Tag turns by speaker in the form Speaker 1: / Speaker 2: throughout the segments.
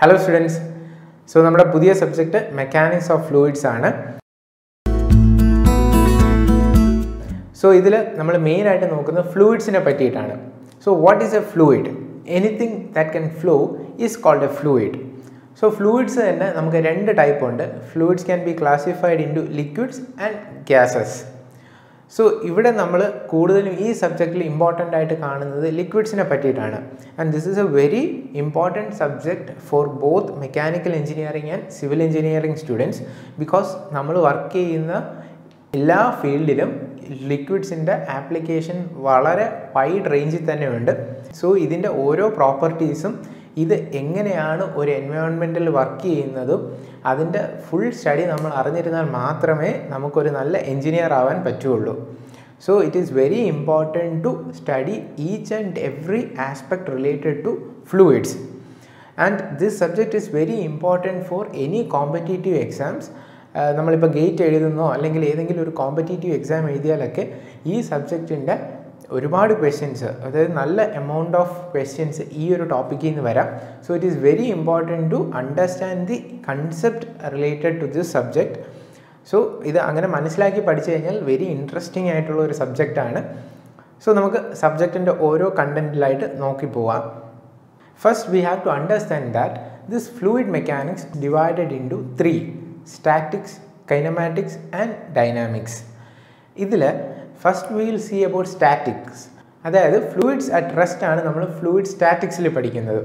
Speaker 1: Hello students so നമ്മുടെ പുതിയ subject mechanics of fluids ആണ്. സോ ഇതിൽ നമ്മൾ മെയിനായിട്ട് നോക്കുന്നത് ഫ്ലൂയിഡ്സിനെ പറ്റിയിട്ടാണ്. So what is a fluid anything that can flow is called a fluid so fluids തന്നെ നമുക്ക് രണ്ട് ടൈപ്പ് ഉണ്ട്. Fluids can be classified in liquids and gases so ഇവിടെ നമ്മൾ കൂടുതലും ഈ സബ്ജക്റ്റിൽ ഇമ്പോർട്ടന്റ് ആയിട്ട് കാണുന്നത് ലിക്വിഡ്സിനെ പറ്റിയിട്ടാണ്. And this is a very important subject for both mechanical engineering and civil engineering students because നമ്മൾ വർക്ക് ചെയ്യുന്ന എല്ലാ ഫീൽഡിലും ലിക്വിഡ്സിന്റെ ആപ്ലിക്കേഷൻ വളരെ വൈഡ് റേഞ്ചിൽ തന്നെയുണ്ട് സോ ഇതിന്റെ ഓരോ പ്രോപ്പർട്ടീസും ഇത് എങ്ങനെയാണ് ഒരു എൻവയോൺമെന്റിൽ വർക്ക് ചെയ്യുന്നതും അതിന്റെ ഫുൾ സ്റ്റഡി നമ്മൾ അറിഞ്ഞിരുന്നാൽ മാത്രമേ നമുക്കൊരു നല്ല എൻജിനീയർ ആവാൻ പറ്റുകയുള്ളൂ so it is very important to study each and every aspect related to fluids and this subject is very important for any competitive exams നമ്മളിപ്പോൾ ഗേറ്റ് എഴുതുന്നോ അല്ലെങ്കിൽ ഏതെങ്കിലും ഒരു കോമ്പറ്റേറ്റീവ് എക്സാം എഴുതിയാലൊക്കെ ഈ സബ്ജക്റ്റിന്റെ ഒരുപാട് ക്വസ്റ്റ്യൻസ് അതായത് നല്ല എമൗണ്ട് ഓഫ് ക്വസ്റ്റ്യൻസ് ഈ ഒരു ടോപ്പിക്കിൽ നിന്ന് വരാം. So it is very important to understand the concept related to this subject so ഇത് അങ്ങനെ മനസ്സിലാക്കി പഠിച്ചു കഴിഞ്ഞാൽ വെരി ഇൻട്രസ്റ്റിംഗ് ആയിട്ടുള്ള ഒരു സബ്ജക്റ്റാണ് സോ നമുക്ക് സബ്ജക്റ്റിന്റെ ഓരോ കണ്ടന്റിലായിട്ട് നോക്കി പോവാം. First we have to understand that this fluid mechanics divided into three statics kinematics and dynamics ഇതിൽ first will see about statics അതായത് ഫ്ലൂയിഡ്സ് അറ്റ് റെസ്റ്റ് ആണ് നമ്മൾ ഫ്ലൂയിഡ് സ്റ്റാറ്റിക്സിൽ പഠിക്കുന്നത്.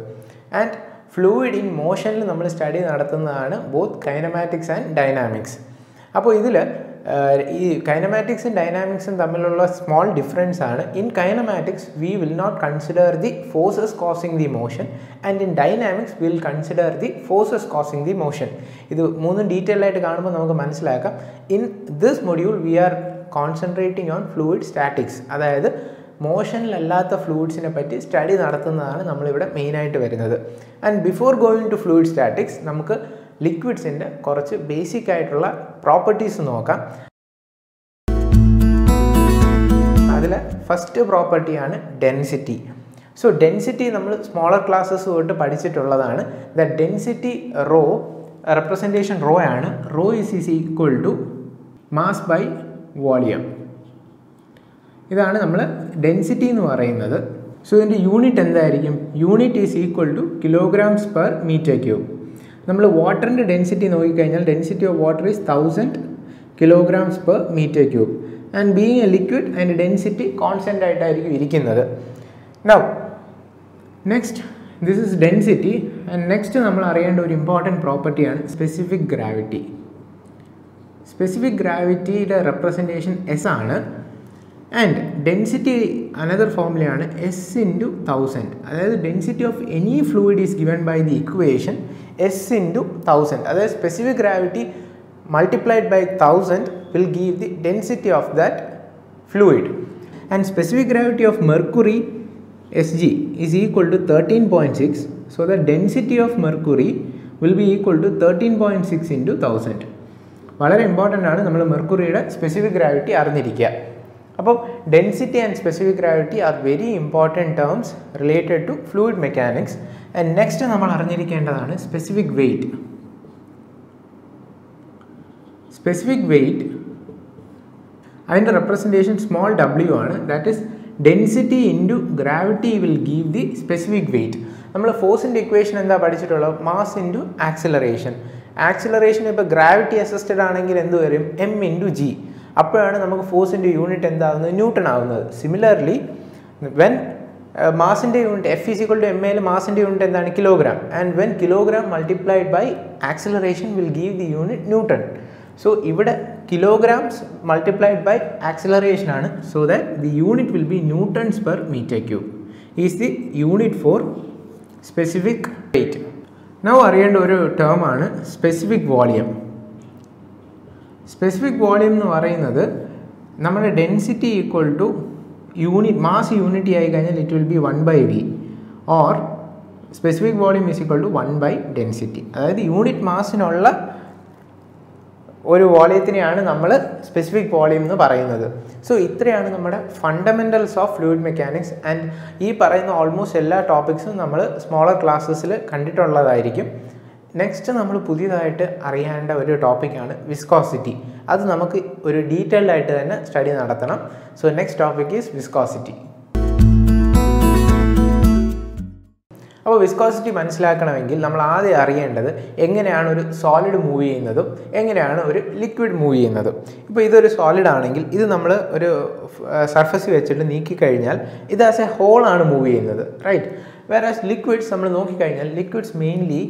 Speaker 1: ആൻഡ് ഫ്ലൂയിഡ് ഇൻ മോഷനിൽ നമ്മൾ സ്റ്റഡി നടത്തുന്നതാണ് ബോത്ത് കൈനമാറ്റിക്സ് ആൻഡ് ഡൈനാമിക്സ് അപ്പോൾ ഇതിൽ ഈ കൈനമാറ്റിക്സും ഡൈനാമിക്സും തമ്മിലുള്ള സ്മോൾ ഡിഫറൻസ് ആണ്. In kinematics we will not consider the forces causing the motion and in dynamics will consider the forces causing the motion ഇത് മൂന്നും ഡീറ്റെയിൽ ആയിട്ട് കാണുമ്പോൾ നമുക്ക് മനസ്സിലാക്കാം. In this module we are concentrating on fluid statics അതായത് മോഷനിലല്ലാത്ത ഫ്ലൂയിഡ്സിനെ പറ്റി സ്റ്റഡി നടത്തുന്നതാണ് നമ്മളിവിടെ മെയിനായിട്ട് വരുന്നത്. And before going to fluid statics നമുക്ക് ലിക്വിഡ്സിന്റെ കുറച്ച് ബേസിക് ആയിട്ടുള്ള പ്രോപ്പർട്ടീസ് നോക്കാം. അതിൽ ഫസ്റ്റ് പ്രോപ്പർട്ടിയാണ് ഡെൻസിറ്റി സോ ഡെൻസിറ്റി നമ്മൾ സ്മോളർ ക്ലാസ്സസ് തൊട്ട് പഠിച്ചിട്ടുള്ളതാണ്. The density rho representation rho ആണ്. Rho is is equal to mass by volume. ഇതാണ് നമ്മൾ ഡെൻസിറ്റി എന്ന് പറയുന്നത്. സോ ഇതിന്റെ യൂണിറ്റ് എന്തായിരിക്കും? Unit is equal to kilograms per metre cube. നമ്മൾ വാട്ടറിന്റെ ഡെൻസിറ്റി നോക്കിക്കഴിഞ്ഞാൽ density of water is thousand kilograms per metre cube. And being a liquid അതിന്റെ ഡെൻസിറ്റി കോൺസ്റ്റന്റ് ആയിട്ടായിരിക്കും ഇരിക്കുന്നത്. Now next this is density and next നമ്മൾ അറിയേണ്ട ഒരു important പ്രോപ്പർട്ടിയാണ് സ്പെസിഫിക് ഗ്രാവിറ്റി specific gravityയുടെ representation S and density another formula ഫോർമുലയാണ് S into thousand. അതായത് density of any fluid is given by the equation S into 1000 that is specific gravity multiplied by 1000 will give the density of that fluid. And specific gravity of mercury Sg is equal to 13.6 so the density of mercury will be equal to 13.6 into 1000 വളരെ important ആണ് നമ്മൾ മെർക്കുറിയുടെ specific gravity അറിഞ്ഞിരിക്കുക. അപ്പം density and specific gravity are very important terms related to fluid mechanics and next നമ്മൾ അറിഞ്ഞിരിക്കേണ്ടതാണ് specific weight specific weight അതിന്റെ representation small W ആണ്. That is density into gravity will give the specific weight നമ്മൾ ഫോഴ്സിന്റെ equation എന്താ പഠിച്ചിട്ടുള്ളത്? Mass into acceleration acceleration ഇപ്പോൾ gravity assisted ആണെങ്കിൽ എന്ത് വരും? എം ഇന്റു ജി അപ്പോഴാണ് നമുക്ക് ഫോഴ്സിന്റെ യൂണിറ്റ് എന്താകുന്നത്? ന്യൂട്ടൺ ആകുന്നത്. Similarly when മാസിന്റെ unit F is equal to M എയിൽ മാസിന്റെ യൂണിറ്റ് എന്താണ്? Kilogram and when kilogram multiplied by acceleration will give the unit newton so ഇവിടെ കിലോഗ്രാംസ് മൾട്ടിപ്ലൈഡ് ബൈ ആക്സിലറേഷൻ ആണ്. So that the unit will be newtons per metre cube is the unit for specific weight now അറിയേണ്ട ഒരു ടേമാണ് specific volume specific volume എന്ന് പറയുന്നത് നമ്മുടെ density equal to unit mass unity ആയി കഴിഞ്ഞാൽ it will be one by V or specific volume is equal to one by density അതായത് unit മാസിനുള്ള ഒരു വോളിയത്തിനെയാണ് നമ്മൾ സ്പെസിഫിക് വോളിയം എന്ന് പറയുന്നത്. സോ ഇത്രയാണ് നമ്മുടെ fundamentals of fluid mechanics and ഈ പറയുന്ന ഓൾമോസ്റ്റ് എല്ലാ ടോപ്പിക്സും നമ്മൾ സ്മോളർ ക്ലാസ്സസിൽ കണ്ടിട്ടുള്ളതായിരിക്കും. നെക്സ്റ്റ് നമ്മൾ പുതിയതായിട്ട് അറിയേണ്ട ഒരു ടോപ്പിക്കാണ് വിസ്കോസിറ്റി അത് നമുക്ക് ഒരു ഡീറ്റെയിൽഡ് ആയിട്ട് തന്നെ സ്റ്റഡി നടത്തണം. So next topic is viscosity അപ്പോൾ വിസ്കോസിറ്റി മനസ്സിലാക്കണമെങ്കിൽ നമ്മൾ ആദ്യം അറിയേണ്ടത് എങ്ങനെയാണ് ഒരു സോളിഡ് മൂവ് ചെയ്യുന്നതും എങ്ങനെയാണ് ഒരു ലിക്വിഡ് മൂവ് ചെയ്യുന്നതും. ഇപ്പോൾ ഇതൊരു സോളിഡ് ആണെങ്കിൽ ഇത് നമ്മൾ ഒരു സർഫസ് വെച്ചിട്ട് നീക്കിക്കഴിഞ്ഞാൽ ഇത് ആസ് എ ഹോളാണ് മൂവ് ചെയ്യുന്നത് റൈറ്റ് വേറെ ലിക്വിഡ്സ് നമ്മൾ നോക്കിക്കഴിഞ്ഞാൽ liquids mainly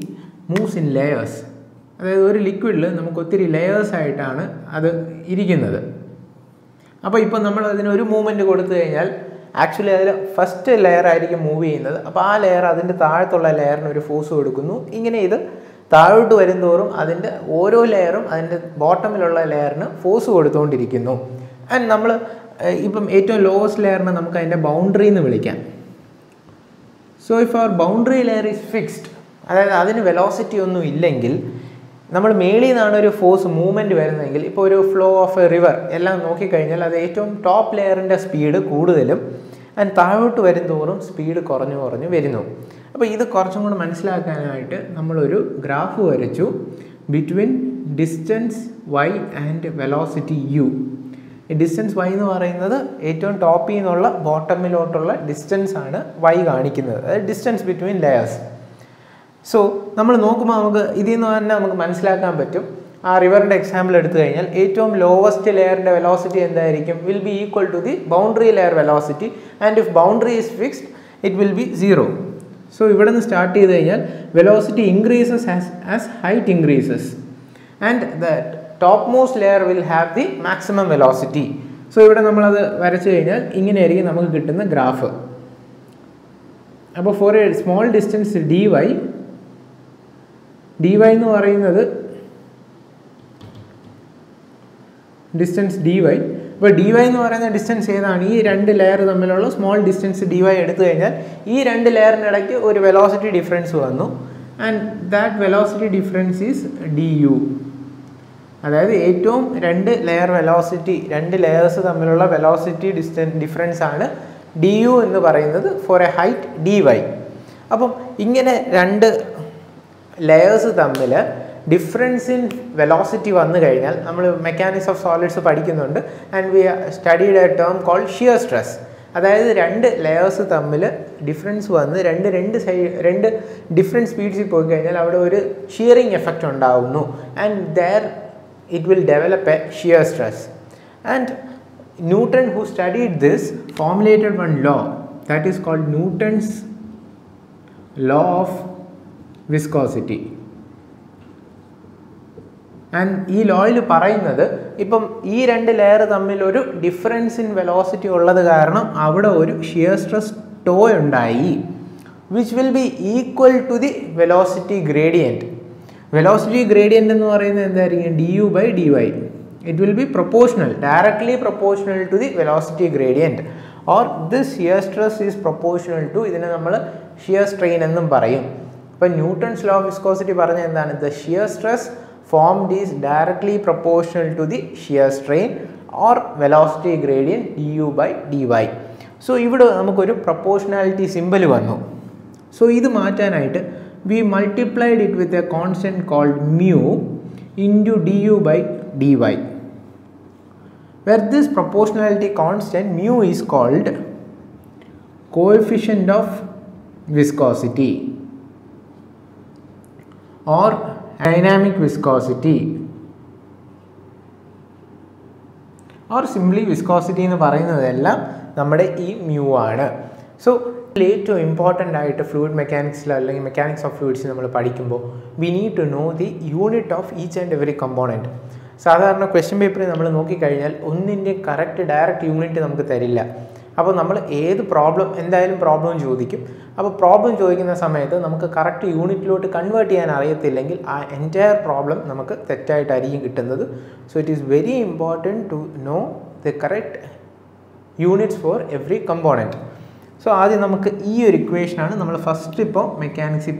Speaker 1: moves in layers അതായത് ഒരു ലിക്വിഡിൽ നമുക്ക് ഒത്തിരി ലെയേഴ്സ് ആയിട്ടാണ് അത് ഇരിക്കുന്നത്. അപ്പോൾ ഇപ്പോൾ നമ്മൾ അതിന് ഒരു മൂവ്മെന്റ് കൊടുത്തു കഴിഞ്ഞാൽ ആക്ച്വലി അതിൽ ഫസ്റ്റ് ലെയർ ആയിരിക്കും മൂവ് ചെയ്യുന്നത്. അപ്പോൾ ആ ലെയർ അതിന്റെ താഴത്തുള്ള ലെയറിന് ഒരു ഫോഴ്സ് കൊടുക്കുന്നു. ഇങ്ങനെ ഇത് താഴോട്ട് വരുന്തോറും അതിന്റെ ഓരോ ലെയറും അതിന്റെ ബോട്ടമിലുള്ള ലെയറിന് ഫോഴ്സ് കൊടുത്തുകൊണ്ടിരിക്കുന്നു ആൻഡ് നമ്മൾ ഇപ്പം ഏറ്റവും ലോവസ്റ്റ് ലെയറിനെ നമുക്ക് അതിന്റെ ബൗണ്ടറി എന്ന് വിളിക്കാം. So if our boundary layer is fixed അതായത് അതിന് വെലോസിറ്റി ഒന്നും ഇല്ലെങ്കിൽ നമ്മൾ മേളിൽ നിന്നാണ് ഒരു ഫോഴ്സ് മൂവ്മെന്റ് വരുന്നതെങ്കിൽ ഇപ്പോൾ ഒരു ഫ്ലോ ഓഫ് എ റിവർ എല്ലാം നോക്കിക്കഴിഞ്ഞാൽ അത് ഏറ്റവും ടോപ്പ് ലെയറിന്റെ സ്പീഡ് കൂടുതലും ആൻഡ് താഴോട്ട് വരും തോറും സ്പീഡ് കുറഞ്ഞു കുറഞ്ഞു വരുന്നു. അപ്പോൾ ഇത് കുറച്ചും കൂടെ മനസ്സിലാക്കാനായിട്ട് നമ്മളൊരു ഗ്രാഫ് വരച്ചു. Between distance Y and velocity U distance Y എന്ന് പറയുന്നത് ഏറ്റവും ടോപ്പിൽ നിന്നുള്ള ബോട്ടമിലോട്ടുള്ള ഡിസ്റ്റൻസ് ആണ് വൈ കാണിക്കുന്നത്. അതായത് ഡിസ്റ്റൻസ് ബിറ്റ്വീൻ ലെയേഴ്സ് സോ നമ്മൾ നോക്കുമ്പോൾ നമുക്ക് ഇതിൽ നിന്ന് തന്നെ നമുക്ക് മനസ്സിലാക്കാൻ പറ്റും. ആ റിവറിന്റെ എക്സാമ്പിൾ എടുത്തു കഴിഞ്ഞാൽ ഏറ്റവും ലോവസ്റ്റ് ലെയറിന്റെ വെലോസിറ്റി എന്തായിരിക്കും? Will be equal to the boundary layer velocity and if boundary is fixed it will be zero so ഇവിടെ നിന്ന് സ്റ്റാർട്ട് ചെയ്ത് കഴിഞ്ഞാൽ velocity increases as as height increases and the top most layer will have the maximum velocity so ഇവിടെ നമ്മളത് വരച്ചു കഴിഞ്ഞാൽ ഇങ്ങനെയായിരിക്കും നമുക്ക് കിട്ടുന്ന ഗ്രാഫ് അപ്പോൾ for a small distance D Y D Y എന്ന് പറയുന്നത് ഡിസ്റ്റൻസ് ഡി വൈ ഇപ്പോൾ ഡി വൈ എന്ന് പറയുന്ന ഡിസ്റ്റൻസ് ഏതാണ്? ഈ രണ്ട് ലെയർ തമ്മിലുള്ള സ്മോൾ ഡിസ്റ്റൻസ് ഡി വൈ എടുത്തു കഴിഞ്ഞാൽ ഈ രണ്ട് ലെയറിനിടയ്ക്ക് ഒരു വെലോസിറ്റി ഡിഫറൻസ് വന്നു. And that velocity difference is D U അതായത് ഏറ്റവും രണ്ട് ലെയർ വെലോസിറ്റി രണ്ട് ലെയേഴ്സ് തമ്മിലുള്ള വെലോസിറ്റി ഡിസ്റ്റൻസ് ഡിഫറൻസ് ആണ് ഡി യു എന്ന് പറയുന്നത് for a height D Y അപ്പം ഇങ്ങനെ രണ്ട് ലെയേഴ്സ് തമ്മിൽ ഡിഫറൻസ് ഇൻ വെലോസിറ്റി വന്നു കഴിഞ്ഞാൽ നമ്മൾ മെക്കാനിക്സ് ഓഫ് സോളിഡ്സ് പഠിക്കുന്നുണ്ട്. And we studied a term call shear stress അതായത് രണ്ട് ലെയേഴ്സ് തമ്മിൽ ഡിഫറൻസ് വന്ന് രണ്ട് രണ്ട് സൈ രണ്ട് ഡിഫറെന്റ് സ്പീഡ്സിൽ പോയി കഴിഞ്ഞാൽ അവിടെ ഒരു ഷിയറിങ് എഫക്റ്റ് ഉണ്ടാകുന്നു and there it will develop a shear stress and Newton who studied this formulated one law that is called Newton's law of viscosity. And ഈ ലോയിൽ പറയുന്നത് ഇപ്പം ഈ രണ്ട് ലെയർ തമ്മിൽ ഒരു ഡിഫറൻസ് ഇൻ വെലോസിറ്റി ഉള്ളത് കാരണം അവിടെ ഒരു ഷിയർ സ്ട്രെസ് ടോ ഉണ്ടായി which will be equal to the velocity gradient velocity gradient എന്ന് പറയുന്നത് എന്തായിരിക്കും? D U by D Y it will be proportional directly proportional to the velocity gradient or this shear stress is proportional to ഇതിനെ നമ്മൾ shear strain എന്നും പറയും. അപ്പോൾ Newton's law of viscosity പറഞ്ഞ എന്താണ്? The shear stress directly proportional to the shear strain or velocity gradient d u by d y so ഇവിടെ നമുക്കൊരു proportionality symbol വന്നു. സോ ഇത് മാറ്റാനായിട്ട് we multiplied it with a constant called mu into d u by d y where this proportionality constant mu is called coefficient of viscosity. Or dynamic viscosity. Or simply viscosity എന്ന് പറയുന്നതെല്ലാം നമ്മുടെ ഈ mu ആണ്. So ഏറ്റവും important ആയിട്ട് fluid മെക്കാനിക്സിലോ അല്ലെങ്കിൽ mechanics of fluids നമ്മൾ പഠിക്കുമ്പോൾ we need to know the unit of each and every component സാധാരണ ക്വസ്റ്റ്യൻ പേപ്പറിൽ നമ്മൾ നോക്കിക്കഴിഞ്ഞാൽ ഒന്നിന്റെ കറക്റ്റ് ഡയറക്റ്റ് യൂണിറ്റ് നമുക്ക് തരില്ല. അപ്പോൾ നമ്മൾ ഏത് പ്രോബ്ലം എന്തായാലും പ്രോബ്ലം ചോദിക്കും. അപ്പോൾ പ്രോബ്ലം ചോദിക്കുന്ന സമയത്ത് നമുക്ക് കറക്റ്റ് യൂണിറ്റിലോട്ട് കൺവേർട്ട് ചെയ്യാൻ അറിയത്തില്ലെങ്കിൽ ആ എന്റയർ പ്രോബ്ലം നമുക്ക് തെറ്റായിട്ടായിരിക്കും കിട്ടുന്നത്. So it is very important to know the correct units for every component so ആദ്യം നമുക്ക് ഈ ഒരു ഇക്വേഷനാണ് നമ്മൾ ഫസ്റ്റ് ഇപ്പോൾ മെക്കാനിക്സിൽ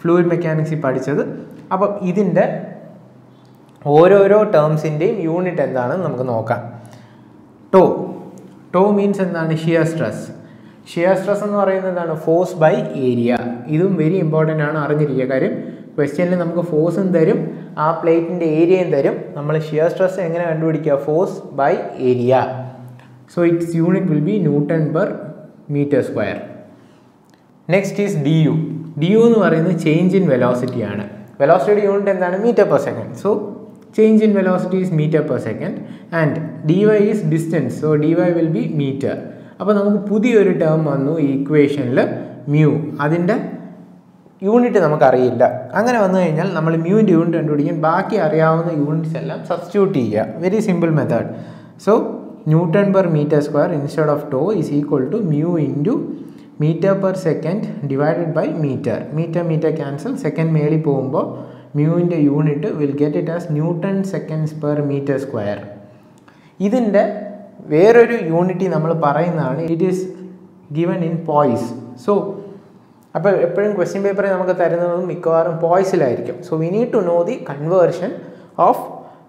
Speaker 1: ഫ്ലൂയിഡ് മെക്കാനിക്സിൽ പഠിച്ചത്. അപ്പം ഇതിന്റെ ഓരോരോ ടേംസിന്റെയും യൂണിറ്റ് എന്താണെന്ന് നമുക്ക് നോക്കാം. ടോ ടോ മീൻസ് എന്താണ്? Shear stress. ഷിയർ സ്ട്രെസ് എന്ന് പറയുന്നത് എന്താണ്? Force by area. ഇതും വെരി ഇമ്പോർട്ടന്റ് ആണ് അറിഞ്ഞിരിക്കുക. കാര്യം ക്വസ്റ്റ്യനിൽ നമുക്ക് ഫോഴ്സും തരും ആ പ്ലേറ്റിന്റെ ഏരിയയും തരും. നമ്മൾ ഷിയർ സ്ട്രെസ് എങ്ങനെ കണ്ടുപിടിക്കുക? Force by area. So its unit will be newton per metre square next is d u d u എന്ന് പറയുന്നത് ചേഞ്ച് ഇൻ വെലോസിറ്റി ആണ്. വെലോസിറ്റിയുടെ യൂണിറ്റ് എന്താണ്? Metre per second so velocity is metre per second and d y is distance so d y will be metre അപ്പോൾ നമുക്ക് പുതിയൊരു term വന്നു ഈ ഇക്വേഷനിൽ മ്യൂ അതിന്റെ യൂണിറ്റ് നമുക്കറിയില്ല. അങ്ങനെ വന്നു കഴിഞ്ഞാൽ നമ്മൾ മ്യൂവിന്റെ യൂണിറ്റ് കണ്ടുപിടിക്കും ബാക്കി അറിയാവുന്ന യൂണിറ്റ്സ് എല്ലാം സബ്സ്റ്റിറ്റ്യൂട്ട് ചെയ്യുക. Very simple method so newton per metre square instead of tau is equal to mu into metre per second divided by metre metre metre cancel second മേളിൽ പോകുമ്പോൾ മ്യൂവിന്റെ unit will get it as newton seconds per metre square ഇതിന്റെ വേറൊരു യൂണിറ്റി നമ്മൾ പറയുന്നതാണ് it is given in poise so അപ്പോൾ എപ്പോഴും question പേപ്പറിൽ നമുക്ക് തരുന്നതും മിക്കവാറും പോയ്സിലായിരിക്കും so we need to know the conversion of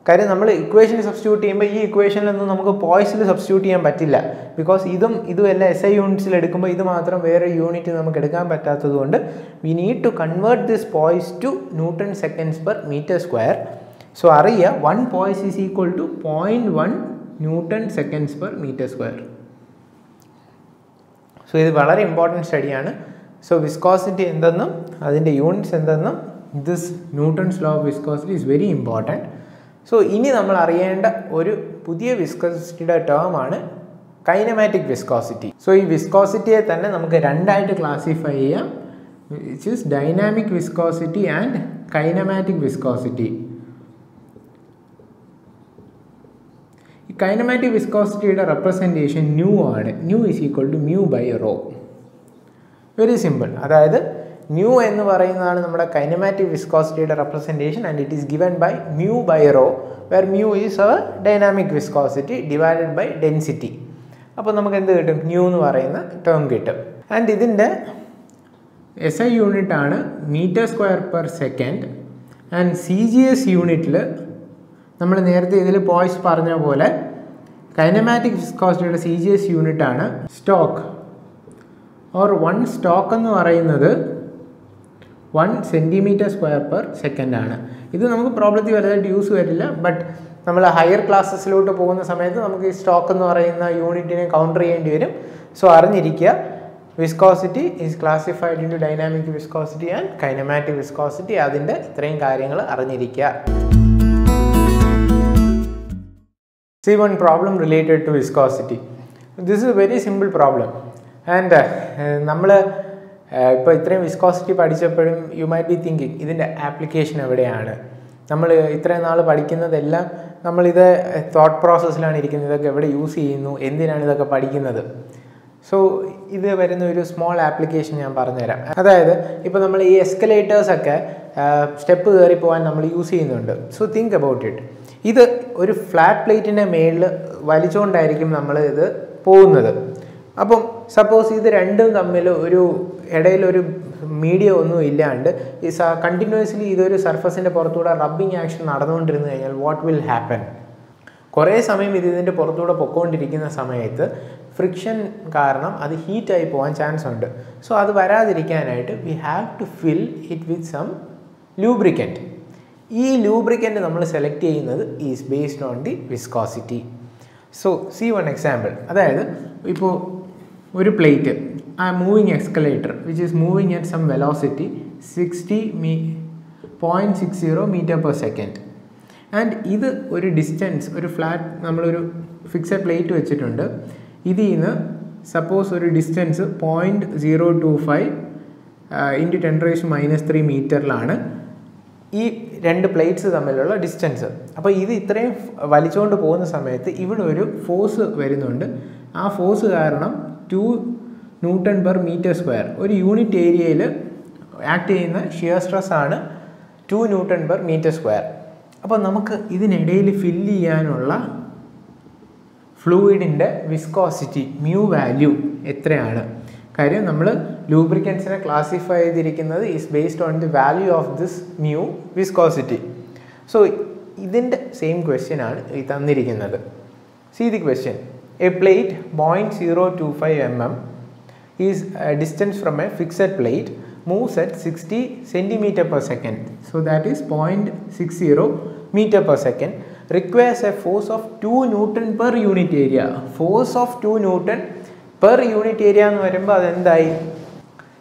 Speaker 1: കാര്യം നമ്മൾ ഇക്വേഷൻ സബ്സ്റ്റിറ്റ്യൂട്ട് ചെയ്യുമ്പോൾ ഈ ഇക്വേഷനിലൊന്നും നമുക്ക് പോയ്സിൽ സബ്സ്റ്റിറ്റ്യൂട്ട് ചെയ്യാൻ പറ്റില്ല. ബിക്കോസ് ഇതും ഇതും എല്ലാം എസ് ഐ യൂണിറ്റ്സിൽ എടുക്കുമ്പോൾ ഇത് മാത്രം വേറെ യൂണിറ്റ് നമുക്ക് എടുക്കാൻ പറ്റാത്തത് കൊണ്ട് we need to convert this poise to newton seconds per metre square so അറിയുക one poise is equal to point one newton seconds per metre square so ഇത് വളരെ ഇമ്പോർട്ടന്റ് സ്റ്റഡിയാണ് സോ വിസ്കോസിറ്റി എന്തെന്നും അതിന്റെ യൂണിറ്റ്സ് എന്തെന്നും this newton's law of viscosity is very important so ഇനി നമ്മൾ അറിയേണ്ട ഒരു പുതിയ വിസ്കോസിറ്റിയുടെ ടേമാണ് കൈനമാറ്റിക് വിസ്കോസിറ്റി സോ ഈ വിസ്കോസിറ്റിയെ തന്നെ നമുക്ക് രണ്ടായിട്ട് ക്ലാസിഫൈ ചെയ്യാം. Which is dynamic viscosity and kinematic viscosity ഈ കൈനമാറ്റിക് വിസ്കോസിറ്റിയുടെ റെപ്രസെന്റേഷൻ ന്യൂ ആണ്. Nu is equal to mu by rho very simple അതായത് ന്യൂ എന്ന് പറയുന്നതാണ് നമ്മുടെ kinematic വിസ്കോസിറ്റിയുടെ representation and it is given by mu by rho where mu is our dynamic viscosity divided by density അപ്പോൾ നമുക്ക് എന്ത് കിട്ടും? New എന്ന് പറയുന്ന ടേം കിട്ടും. ആൻഡ് ഇതിന്റെ എസ് ഐ യൂണിറ്റ് ആണ് metre square per second and C G S യൂണിറ്റിൽ നമ്മൾ നേരത്തെ ഇതിൽ പോയിസ് പറഞ്ഞ പോലെ കൈനമാറ്റിക് വിസ്കോസിറ്റിയുടെ സി ജി എസ് യൂണിറ്റ് ആണ് സ്റ്റോക്ക് ഓർ വൺ സ്റ്റോക്ക് എന്ന് പറയുന്നത് one centimetre square per second ആണ്. ഇത് നമുക്ക് പ്രോബ്ലത്തിൽ വലുതായിട്ട് യൂസ് വരില്ല ബട്ട് നമ്മൾ ഹയർ ക്ലാസ്സസിലോട്ട് പോകുന്ന സമയത്ത് നമുക്ക് ഈ സ്റ്റോക്ക് എന്ന് പറയുന്ന യൂണിറ്റിനെ കൗണ്ടർ ചെയ്യേണ്ടി വരും. സോ അറിഞ്ഞിരിക്കുക viscosity is classified into dynamic viscosity and kinematic viscosity അതിന്റെ ഇത്രയും കാര്യങ്ങൾ അറിഞ്ഞിരിക്കുക. See one problem related to viscosity this is very simple problem. And നമ്മൾ ഇപ്പോൾ ഇത്രയും വിസ്കോസിറ്റി പഠിച്ചപ്പോഴും യു മൈറ്റ് ബി തിങ്കിങ് ഇതിന്റെ ആപ്ലിക്കേഷൻ എവിടെയാണ്? നമ്മൾ ഇത്രയും നാൾ പഠിക്കുന്നതെല്ലാം നമ്മളിത് തോട്ട് പ്രോസസ്സിലാണ് ഇരിക്കുന്നത്. ഇതൊക്കെ എവിടെ യൂസ് ചെയ്യുന്നു? എന്തിനാണ് ഇതൊക്കെ പഠിക്കുന്നത്? സോ ഇത് വരുന്ന ഒരു സ്മോൾ ആപ്ലിക്കേഷൻ ഞാൻ പറഞ്ഞുതരാം. അതായത് ഇപ്പോൾ നമ്മൾ ഈ എസ്കലേറ്റേഴ്സൊക്കെ സ്റ്റെപ്പ് കയറി പോകാൻ നമ്മൾ യൂസ് ചെയ്യുന്നുണ്ട്. സോ തിങ്ക് അബൌട്ട് ഇറ്റ് ഇത് ഒരു ഫ്ലാറ്റ് പ്ലേറ്റിന്റെ മേളിൽ വലിച്ചുകൊണ്ടായിരിക്കും നമ്മൾ ഇത് പോകുന്നത്. അപ്പം സപ്പോസ് ഇത് രണ്ടും തമ്മിൽ ഒരു ഇടയിൽ ഒരു മീഡിയം ഒന്നും ഇല്ലാണ്ട് ഈ സ കണ്ടിന്യൂസ്ലി ഇതൊരു സർഫസിന്റെ പുറത്തൂടെ റബ്ബിങ് ആക്ഷൻ നടന്നുകൊണ്ടിരുന്നു കഴിഞ്ഞാൽ വാട്ട് വിൽ ഹാപ്പൻ കുറേ സമയം ഇത് ഇതിന്റെ പുറത്തൂടെ പൊക്കോണ്ടിരിക്കുന്ന സമയത്ത് ഫ്രിക്ഷൻ കാരണം അത് ഹീറ്റായി പോകാൻ ചാൻസ് ഉണ്ട്. സോ അത് വരാതിരിക്കാനായിട്ട് we have to fill it with some lubricant ഈ ലൂബ്രിക്കന്റ് നമ്മൾ സെലക്ട് ചെയ്യുന്നത് is based on the viscosity so see one example അതായത് ഇപ്പോൾ ഒരു plate a moving escalator which is moving at some velocity sixty me point six zero metre per second and ഇത് ഒരു distance ഒരു flat നമ്മളൊരു fixed plate വെച്ചിട്ടുണ്ട്. ഇതിൽ നിന്ന് സപ്പോസ് ഒരു distance point zero two five into ten raise minus three മീറ്ററിലാണ് ഈ രണ്ട് പ്ലേറ്റ്സ് തമ്മിലുള്ള ഡിസ്റ്റൻസ് അപ്പോൾ ഇത് ഇത്രയും വലിച്ചുകൊണ്ട് പോകുന്ന സമയത്ത് ഇവിടെ ഒരു ഫോഴ്സ് വരുന്നുണ്ട്. ആ ഫോഴ്സ് കാരണം two newton per metre square ഒരു യൂണിറ്റ് ഏരിയയിൽ ആക്ട് ചെയ്യുന്ന ഷിയർ സ്ട്രെസ് ആണ് two newton per metre square അപ്പോൾ നമുക്ക് ഇതിനിടയിൽ ഫില്ല് ചെയ്യാനുള്ള ഫ്ലൂയിഡിന്റെ വിസ്കോസിറ്റി മ്യൂ വാല്യൂ എത്രയാണ്? കാര്യം നമ്മൾ ലൂബ്രിക്കൻസിനെ ക്ലാസിഫൈ ചെയ്തിരിക്കുന്നത് is based on the value of this mu viscosity so ഇതിന്റെ സെയിം ക്വസ്റ്റ്യൻ ആണ് ഈ തന്നിരിക്കുന്നത്. See the question A plate point zero two five m m is distance from a fixed plate moves at 60 centimeter per second. So that is 0.60 meter per second requires a force of 2 Newton per unit area. Force of 2 Newton per unit area എന്ന് വരുമ്പോൾ അതെന്തായി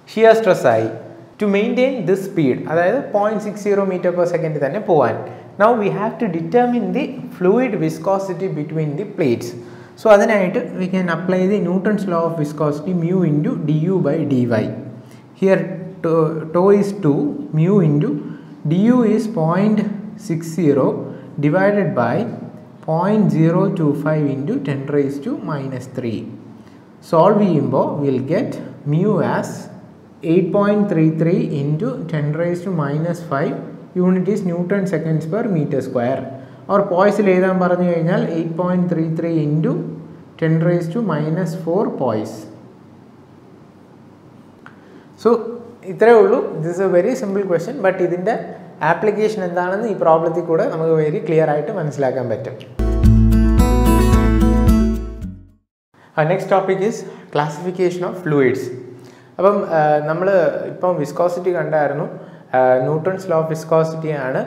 Speaker 1: shear stress ആയി to maintain this speed അതായത് point six zero metre per second തന്നെ പോകാൻ now we have to determine the fluid viscosity between the plates So അതിനായിട്ട് we can apply the Newton's law of viscosity mu into d u by d y here tau is 2 mu into du is 0.60 divided by 0.025 into 10 raised to minus 3 solve ചെയ്യുമ്പോൾ we'll get mu as 8.33 into 10 raised to minus 5 unit is newton seconds per meter square or പോയ്സിൽ എഴുതാൻ പറഞ്ഞു കഴിഞ്ഞാൽ eight point three three into ten raise to minus four poise so ഇത്രയേ ഉള്ളൂ. This a very simple question but ഇതിന്റെ application എന്താണെന്ന് ഈ പ്രോബ്ലത്തിൽ കൂടെ നമുക്ക് വെരി ക്ലിയർ ആയിട്ട് മനസ്സിലാക്കാൻ പറ്റും. Next topic is classification of fluids അപ്പം നമ്മൾ ഇപ്പം വിസ്കോസിറ്റി കണ്ടായിരുന്നു. ന്യൂട്ടൺസ് ലോ ഓഫ് വിസ്കോസിറ്റി ആണ്.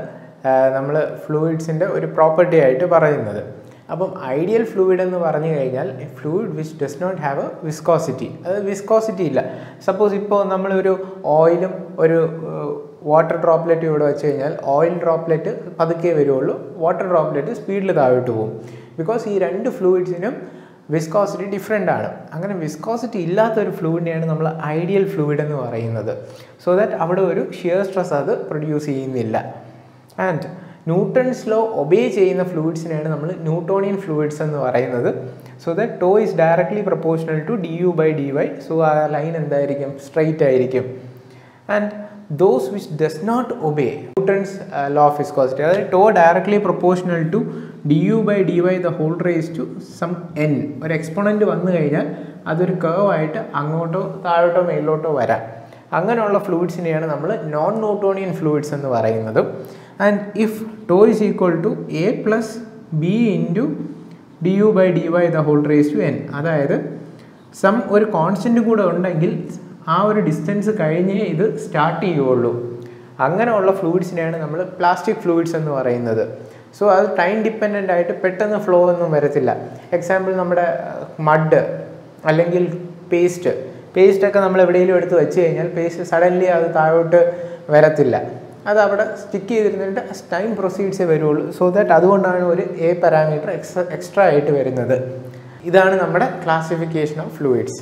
Speaker 1: നമ്മൾ ഫ്ലൂയിഡ്സിന്റെ ഒരു പ്രോപ്പർട്ടി ആയിട്ട് പറയുന്നത്. അപ്പം ഐഡിയൽ ഫ്ലൂയിഡ് എന്ന് പറഞ്ഞു കഴിഞ്ഞാൽ fluid which does not have a viscosity അത് വിസ്കോസിറ്റി ഇല്ല. സപ്പോസ് ഇപ്പോൾ നമ്മളൊരു ഓയിലും ഒരു വാട്ടർ ഡ്രോപ്ലെറ്റ് ഇവിടെ വെച്ച് കഴിഞ്ഞാൽ ഓയിൽ ഡ്രോപ്ലെറ്റ് പതുക്കെ വരുള്ളൂ വാട്ടർ ഡ്രോപ്ലെറ്റ് സ്പീഡിൽ താഴോട്ട് പോകും. ബിക്കോസ് ഈ രണ്ട് ഫ്ലൂയിഡ്സിനും വിസ്കോസിറ്റി ഡിഫറെന്റ് ആണ്. അങ്ങനെ വിസ്കോസിറ്റി ഇല്ലാത്ത ഒരു ഫ്ലൂയിഡിനെയാണ് നമ്മൾ ഐഡിയൽ ഫ്ലൂയിഡ് എന്ന് പറയുന്നത്. സോ ദാറ്റ് അവിടെ ഒരു ഷിയർ സ്ട്രെസ് അത് പ്രൊഡ്യൂസ് ചെയ്യുന്നില്ല. ആൻഡ് ന്യൂട്ടൺസ് ലോ ഒബേ ചെയ്യുന്ന ഫ്ലൂയിഡ്സിനെയാണ് നമ്മൾ ന്യൂട്ടോണിയൻ ഫ്ലൂയിഡ്സ് എന്ന് പറയുന്നത്. So that tau is directly proportional to d u by d y so ആ ലൈൻ എന്തായിരിക്കും? സ്ട്രൈറ്റ് ആയിരിക്കും. And those which does not obey Newton's law of viscosity അതായത് tau directly proportional to d u by d y the whole raise to some n ഒരു exponent വന്നു കഴിഞ്ഞാൽ അതൊരു cave ആയിട്ട് അങ്ങോട്ടോ താഴോട്ടോ മേലോട്ടോ വരാം. അങ്ങനെയുള്ള ഫ്ലൂയിഡ്സിനെയാണ് നമ്മൾ നോൺ ന്യൂട്ടോണിയൻ ഫ്ലൂയിഡ്സ് എന്ന് പറയുന്നത്. And if tau is equal to a plus b into d u by d y the whole raise to n അതായത് സം ഒരു കോൺസ്റ്റന്റ് കൂടെ ഉണ്ടെങ്കിൽ ആ ഒരു ഡിസ്റ്റൻസ് കഴിഞ്ഞേ ഇത് സ്റ്റാർട്ട് ചെയ്യുള്ളൂ അങ്ങനെയുള്ള ഫ്ലൂയിഡ്സിനെയാണ് നമ്മൾ പ്ലാസ്റ്റിക് ഫ്ലൂയിഡ്സ് എന്ന് പറയുന്നത്. സോ അത് ടൈം ഡിപ്പെൻഡന്റ് ആയിട്ട് പെട്ടെന്ന് ഫ്ലോ ഒന്നും വരത്തില്ല. എക്സാമ്പിൾ നമ്മുടെ മഡ് അല്ലെങ്കിൽ പേസ്റ്റ് പേസ്റ്റൊക്കെ നമ്മൾ എവിടെയെങ്കിലും എടുത്ത് വെച്ച് കഴിഞ്ഞാൽ പേസ്റ്റ് സഡൻലി അത് താഴോട്ട് വരത്തില്ല. അത് അവിടെ സ്റ്റിക്ക് ചെയ്തിരുന്നിട്ട് ടൈം പ്രൊസീഡ്സേ വരുള്ളൂ. സോ ദാറ്റ് അതുകൊണ്ടാണ് ഒരു എ പാരാമീറ്റർ എക്സ്ട്രാ എക്സ്ട്രാ ആയിട്ട് വരുന്നത്. ഇതാണ് നമ്മുടെ ക്ലാസിഫിക്കേഷൻ ഓഫ് ഫ്ലൂയിഡ്സ്